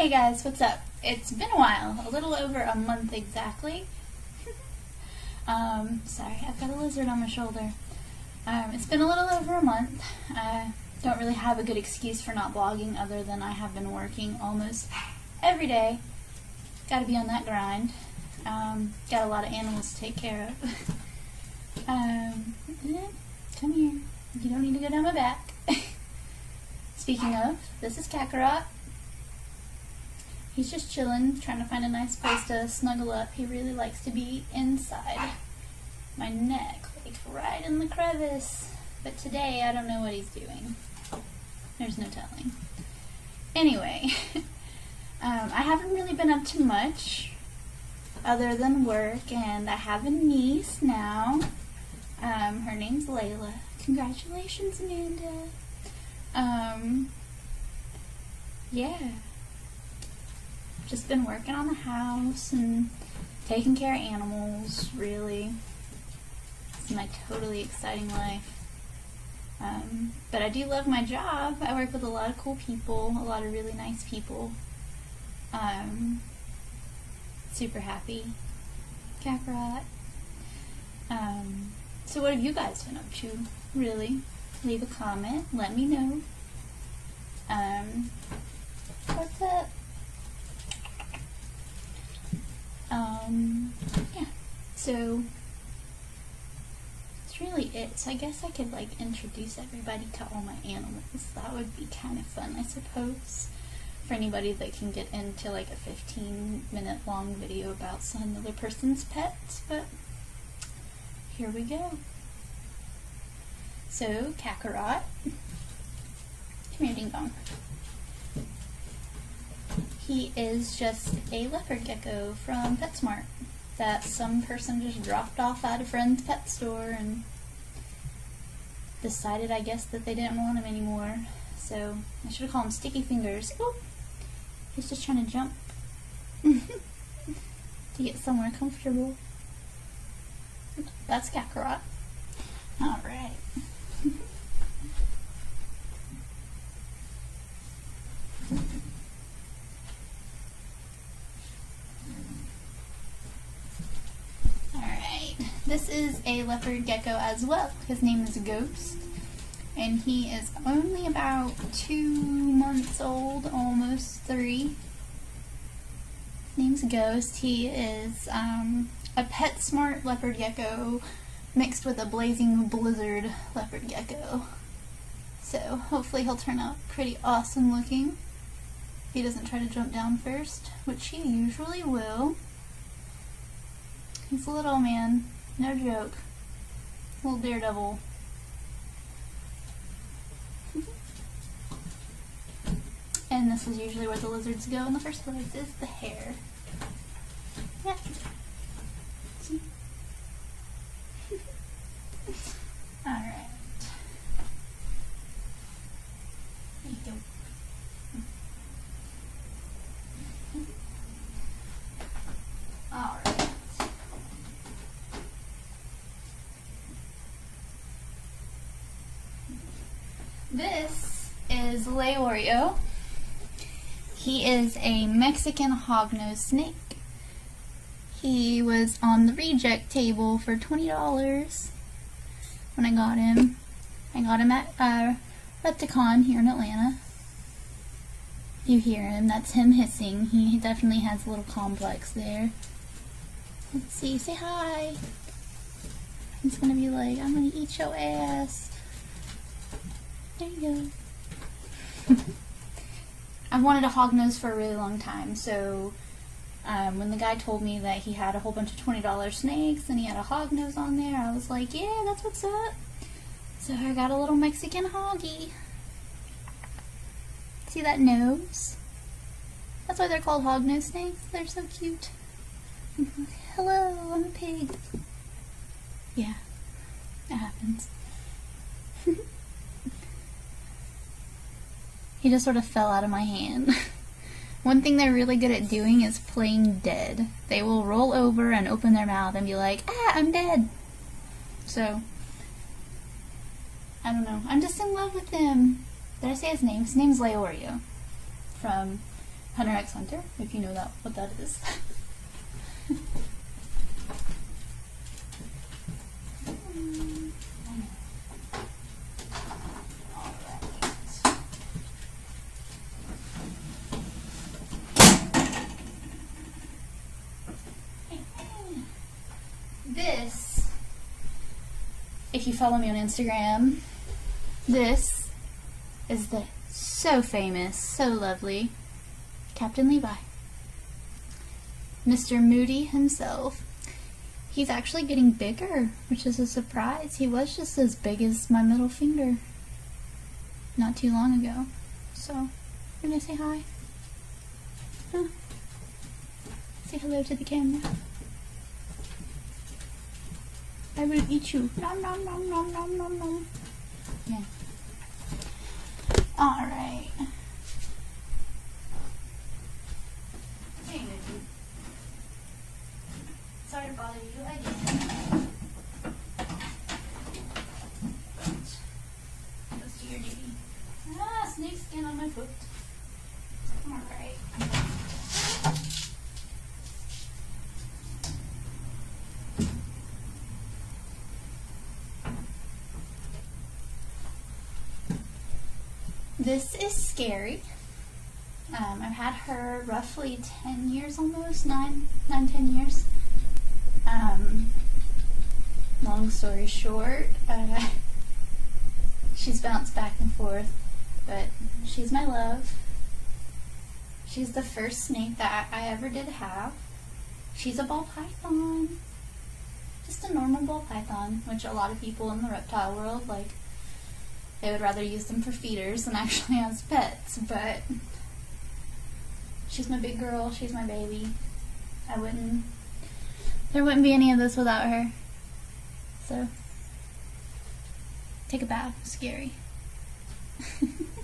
Hey guys, what's up? It's been a while, a little over a month exactly. um, sorry, I've got a lizard on my shoulder. Um, it's been a little over a month. I don't really have a good excuse for not blogging other than I have been working almost every day. Gotta be on that grind. Um, got a lot of animals to take care of. um, come here. You don't need to go down my back. Speaking of, this is Kakarot. He's just chilling, trying to find a nice place to snuggle up. He really likes to be inside my neck, like right in the crevice. But today, I don't know what he's doing. There's no telling. Anyway, um, I haven't really been up to much other than work, and I have a niece now. Um, her name's Layla. Congratulations, Amanda. Um, yeah just been working on the house and taking care of animals, really. It's my totally exciting life. Um, but I do love my job. I work with a lot of cool people, a lot of really nice people. Um, super happy. Kakarot. Um, so what have you guys been up to, really? Leave a comment, let me know. Um, what's up? Um, yeah. So that's really it. So I guess I could like introduce everybody to all my animals. That would be kind of fun, I suppose. For anybody that can get into like a 15 minute long video about some other person's pets, but here we go. So, Kakarot. Come here. He is just a leopard gecko from PetSmart that some person just dropped off at a friend's pet store and decided, I guess, that they didn't want him anymore. So I should have called him Sticky Fingers. Oh, he's just trying to jump to get somewhere comfortable. That's Kakarot. Alright. This is a leopard gecko as well. His name is Ghost. And he is only about two months old, almost three. His name's Ghost. He is um, a PetSmart leopard gecko mixed with a blazing blizzard leopard gecko. So hopefully he'll turn out pretty awesome looking. If he doesn't try to jump down first, which he usually will. He's a little man. No joke. Little daredevil. and this is usually where the lizards go in the first place, is the hair. Yeah. Alright. There you go. Alright. This is Leorio. He is a Mexican hognose snake. He was on the reject table for $20 when I got him. I got him at uh, Repticon here in Atlanta. You hear him, that's him hissing. He definitely has a little complex there. Let's see, say hi. He's gonna be like, I'm gonna eat your ass. There you go. I've wanted a hog nose for a really long time, so um, when the guy told me that he had a whole bunch of $20 snakes and he had a hog nose on there, I was like, yeah, that's what's up. So I got a little Mexican hoggy. See that nose? That's why they're called hog nose snakes. They're so cute. Hello, I'm a pig. Yeah, that happens. He just sort of fell out of my hand. One thing they're really good at doing is playing dead. They will roll over and open their mouth and be like, ah, I'm dead. So, I don't know. I'm just in love with him. Did I say his name? His name's Leorio. From Hunter x Hunter, if you know that what that is. This, if you follow me on Instagram, this is the so famous, so lovely Captain Levi. Mr. Moody himself. He's actually getting bigger, which is a surprise. He was just as big as my middle finger not too long ago. So, you're gonna say hi? Huh? Say hello to the camera. I will eat you. Nom nom nom nom nom nom nom. Yeah. Alright. Hey, Sorry to bother you again. Let's do your duty. Ah, snake skin on my foot. Alright. This is scary. Um, I've had her roughly 10 years almost, 9, 9 10 years. Um, long story short, uh, she's bounced back and forth, but she's my love. She's the first snake that I ever did have. She's a ball python. Just a normal ball python, which a lot of people in the reptile world like they would rather use them for feeders than actually as pets, but she's my big girl, she's my baby. I wouldn't, there wouldn't be any of this without her. So, take a bow, scary.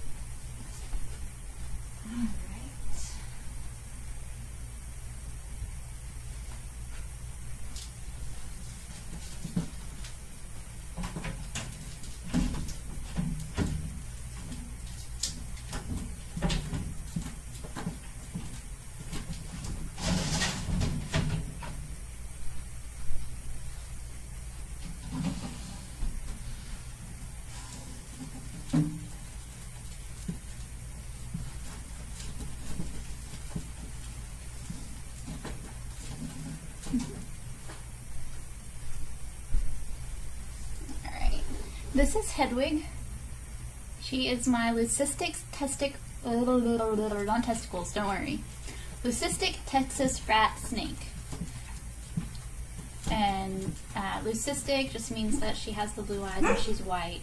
This is Hedwig. She is my leucistic testic not testicles, don't worry. Leucistic Texas rat snake. And uh, leucistic just means that she has the blue eyes and she's white.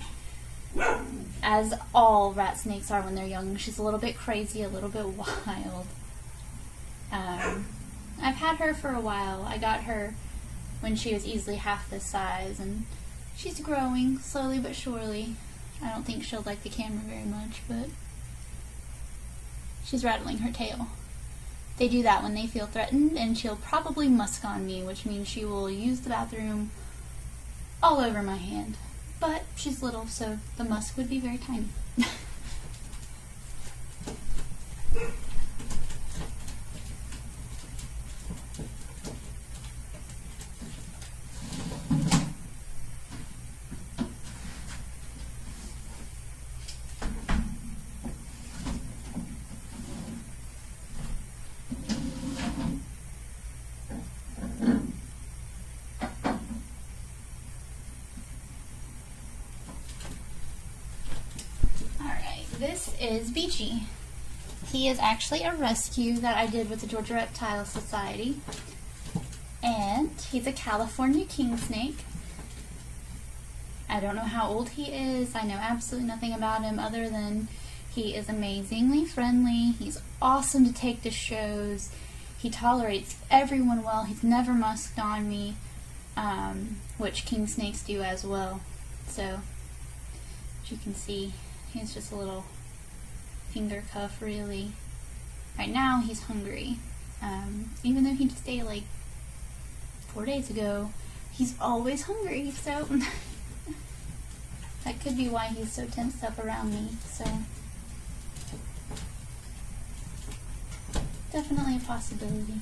As all rat snakes are when they're young. She's a little bit crazy, a little bit wild. Um, I've had her for a while. I got her when she was easily half this size, and she's growing slowly but surely. I don't think she'll like the camera very much, but she's rattling her tail. They do that when they feel threatened, and she'll probably musk on me, which means she will use the bathroom all over my hand. But she's little, so the musk would be very tiny. Alright, this is Beachy. He is actually a rescue that I did with the Georgia Reptile Society. And he's a California king snake. I don't know how old he is. I know absolutely nothing about him other than he is amazingly friendly. He's awesome to take to shows. He tolerates everyone well. He's never musked on me, um, which king snakes do as well. So, as you can see, he's just a little finger cuff, really. Right now, he's hungry. Um, even though he just ate like four days ago, he's always hungry. So that could be why he's so tensed up around me. So definitely a possibility.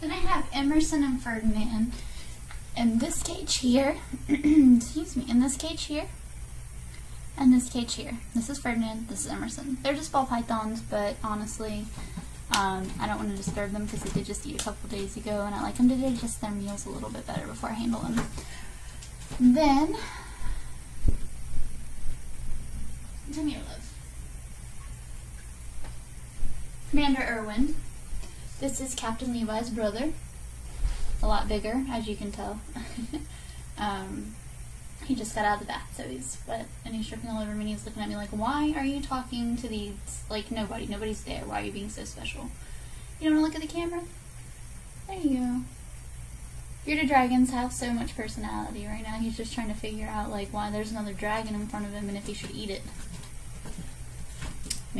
Then I have Emerson and Ferdinand in this cage here. excuse me, in this cage here. And this cage here. This is Ferdinand, this is Emerson. They're just ball pythons, but honestly, um, I don't want to disturb them because they did just eat a couple days ago, and I like them to digest their meals a little bit better before I handle them. Then, come here, love. Commander Irwin. This is Captain Levi's brother. A lot bigger, as you can tell. um, he just got out of the bath, so he's wet, and he's dripping all over me, and he's looking at me like, why are you talking to these, like, nobody, nobody's there, why are you being so special? You don't want to look at the camera? There you go. Bearded dragons have so much personality right now, he's just trying to figure out, like, why there's another dragon in front of him, and if he should eat it.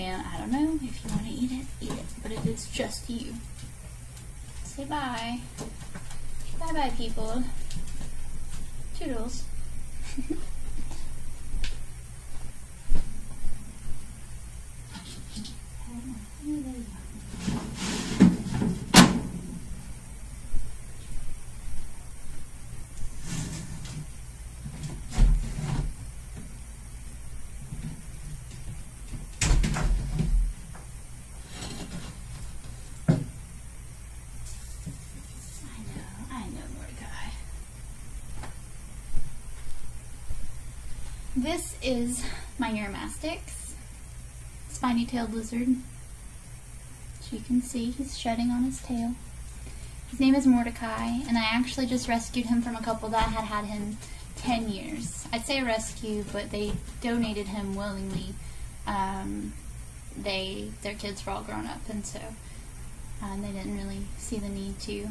Man, I don't know. If you want to eat it, eat it. But it is just you. Say bye. Bye bye, people. Toodles. I know, I know, Mordecai. This is my Uromastyx, spiny-tailed lizard. As you can see, he's shedding on his tail. His name is Mordecai, and I actually just rescued him from a couple that had had him 10 years. I'd say rescue, but they donated him willingly. Um, they, their kids were all grown up, and so um, they didn't really see the need to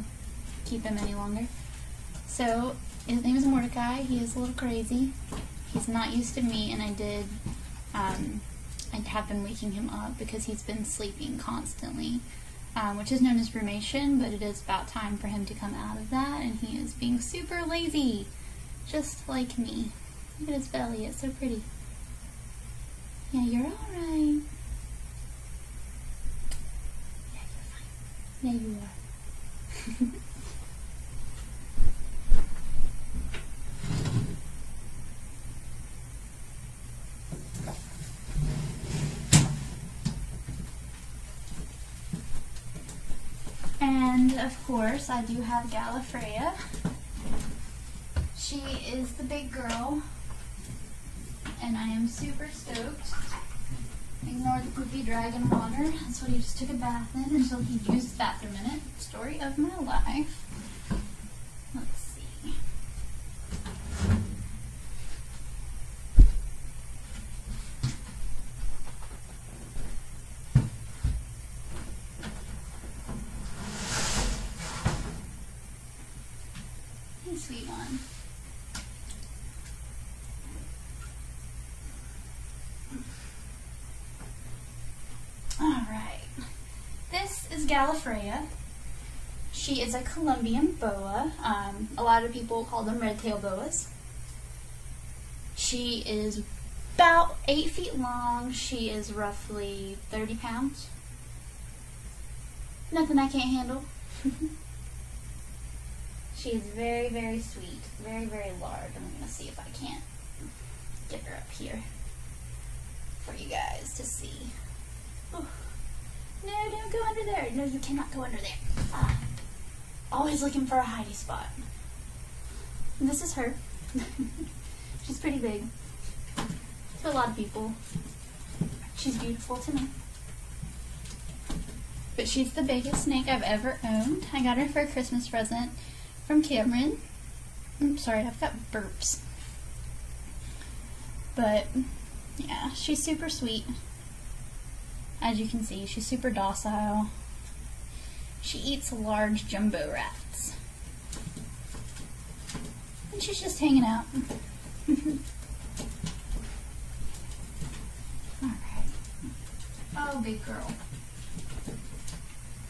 keep him any longer. So his name is Mordecai. He is a little crazy. He's not used to me, and I did. Um, I have been waking him up because he's been sleeping constantly, um, which is known as brumation. But it is about time for him to come out of that, and he is being super lazy, just like me. Look at his belly; it's so pretty. Yeah, you're all right. Yeah, you're fine. Yeah, you are. And of course, I do have Gallifreya. She is the big girl, and I am super stoked. Ignore the poopy dragon water. That's what he just took a bath in until he used the bathroom in it. Story of my life. Let's see. Hey, sweet one. Alright. This is Gallifreya. She is a Colombian boa. Um, a lot of people call them red tail boas. She is about 8 feet long. She is roughly 30 pounds. Nothing I can't handle. She is very, very sweet. Very, very large. I'm going to see if I can't get her up here for you guys to see. Oh. No, don't go under there. No, you cannot go under there. Ah. Always looking for a hidey spot. And this is her. She's pretty big. To a lot of people. She's beautiful to me. But she's the biggest snake I've ever owned. I got her for a Christmas present from Cameron. I'm sorry, I've got burps. But yeah, she's super sweet. As you can see, she's super docile. She eats large jumbo rats. And she's just hanging out. Alright. Oh, big girl.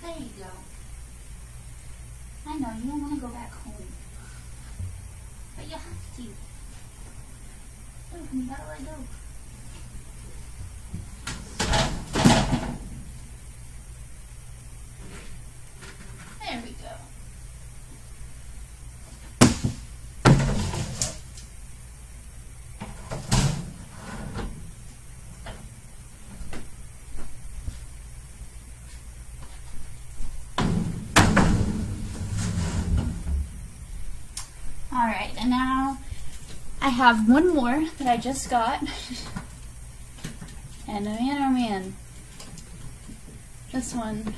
There you go. I know, you don't want to go back home. But you have to. Oh, you gotta let go. There we go. Alright, and now I have one more that I just got. and man, oh man. This one,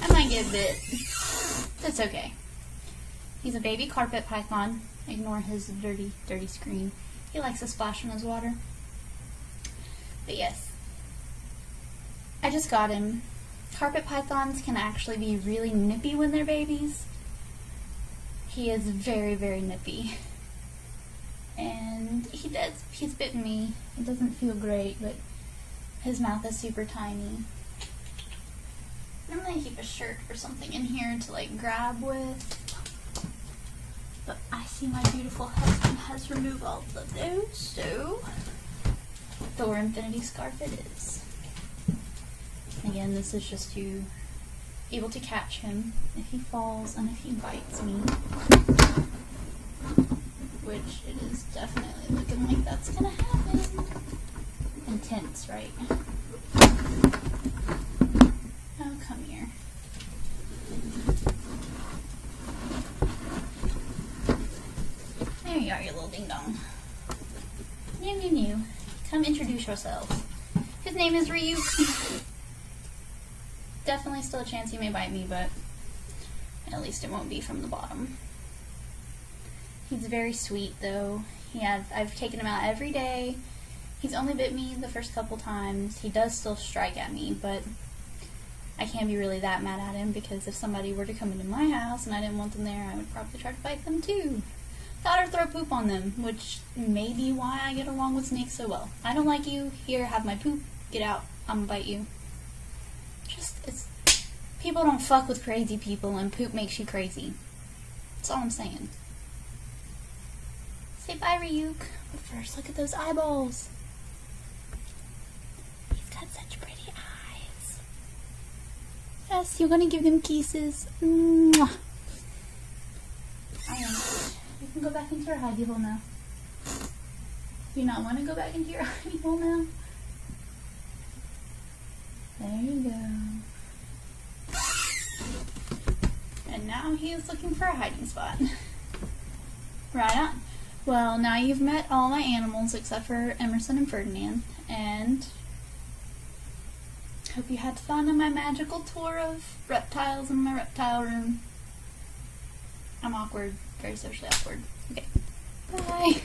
I might get bit. That's okay. He's a baby carpet python. Ignore his dirty, dirty screen. He likes to splash in his water. But yes, I just got him. Carpet pythons can actually be really nippy when they're babies. He is very, very nippy. And he does, he's bitten me. It doesn't feel great, but his mouth is super tiny. I'm gonna keep a shirt or something in here to like grab with. But I see my beautiful husband has removed all of those, so Thor Infinity Scarf it is. Again, this is just to able to catch him if he falls and if he bites me. Which it is definitely looking like that's gonna happen. Intense, right? Oh, come here. There you are, you little ding dong. New, new, mew. Come introduce yourself. His name is Ryu. Definitely still a chance he may bite me, but at least it won't be from the bottom. He's very sweet though. He has, I've taken him out every day. He's only bit me the first couple times. He does still strike at me, but I can't be really that mad at him because if somebody were to come into my house and I didn't want them there, I would probably try to bite them too. Thought or throw poop on them, which may be why I get along with snakes so well. I don't like you. Here, have my poop. Get out. I'm gonna bite you. Just, it's. People don't fuck with crazy people, and poop makes you crazy. That's all I'm saying. Say bye, Ryuk. But first, look at those eyeballs. He's got such pretty eyes. Yes, you're gonna give them kisses. Mwah. Alright, you can go back into your hidey hole now. Do you not want to go back into your hidey hole now? There you go. And now he is looking for a hiding spot. right on. Well, now you've met all my animals except for Emerson and Ferdinand, and hope you had fun on my magical tour of reptiles in my reptile room. I'm awkward, very socially awkward. Okay, bye.